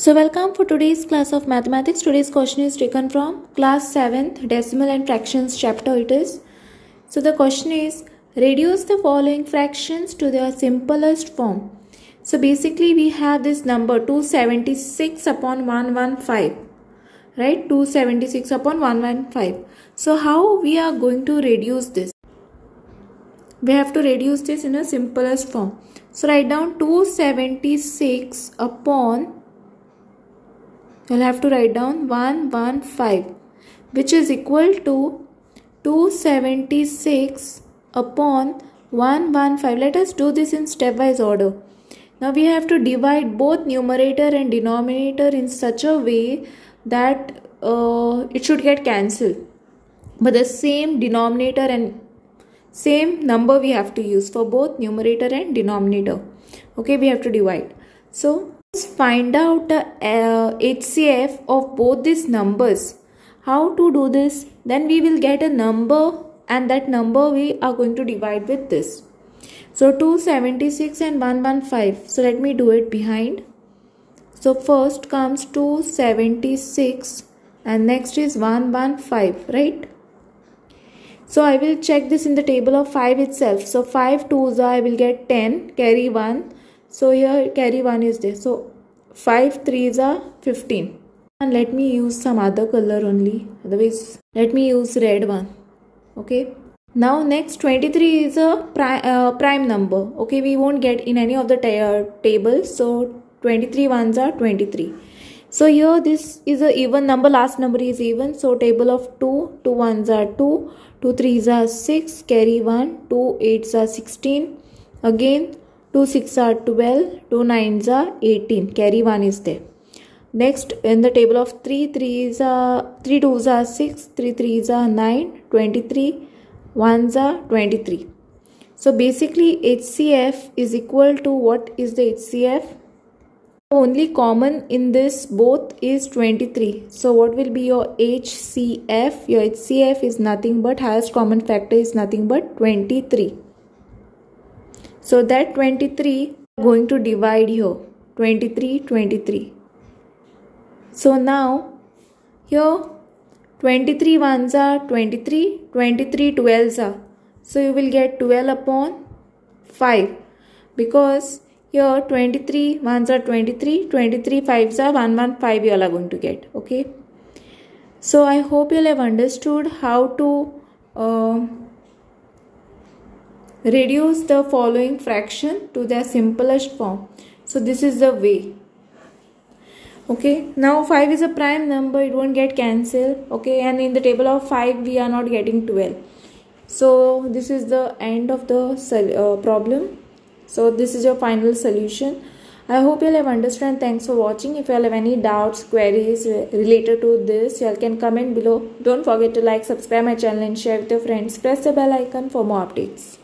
So welcome for today's class of mathematics. Today's question is taken from class 7th decimal and fractions chapter it is. So the question is reduce the following fractions to their simplest form. So basically we have this number 276 upon 115 right 276 upon 115. So how we are going to reduce this? We have to reduce this in a simplest form. So write down 276 upon you'll have to write down 115 which is equal to 276 upon 115 let us do this in stepwise order. Now we have to divide both numerator and denominator in such a way that uh, it should get cancelled. But the same denominator and same number we have to use for both numerator and denominator. Okay we have to divide. So Let's find out the uh, HCF of both these numbers. How to do this? Then we will get a number and that number we are going to divide with this. So 276 and 115. So let me do it behind. So first comes 276 and next is 115, right? So I will check this in the table of 5 itself. So 5 twos I will get 10, carry 1 so here carry 1 is there. So 5 3s are 15 and let me use some other color only. Otherwise let me use red one. Okay? Now next 23 is a prime, uh, prime number. Okay? We won't get in any of the uh, tables. So 23 ones are 23 so here this is a even number. Last number is even. So table of 2 2 ones are 2 2 threes are 6 carry 1 2 eights are 16 again 2 6 are 12 2 9s are 18 carry 1 is there. Next in the table of 3 3s are 3 2s are 6 3 3s are 9 23 1s are 23 so basically HCF is equal to what is the HCF only common in this both is 23 so what will be your HCF your HCF is nothing but highest common factor is nothing but 23 so that 23 going to divide here 23 23. So now here 23 ones are 23 23 12s are. So you will get 12 upon 5 because here 23 ones are 23 23 5s are 115 you all are going to get okay so i hope you have understood how to uh, reduce the following fraction to their simplest form. So this is the way. Okay, now 5 is a prime number, it won't get cancelled. Okay, and in the table of 5 we are not getting 12. So this is the end of the uh, problem. So this is your final solution. I hope you all have understood. Thanks for watching. If you have any doubts, queries related to this, you can comment below. Don't forget to like, subscribe my channel and share with your friends. Press the bell icon for more updates.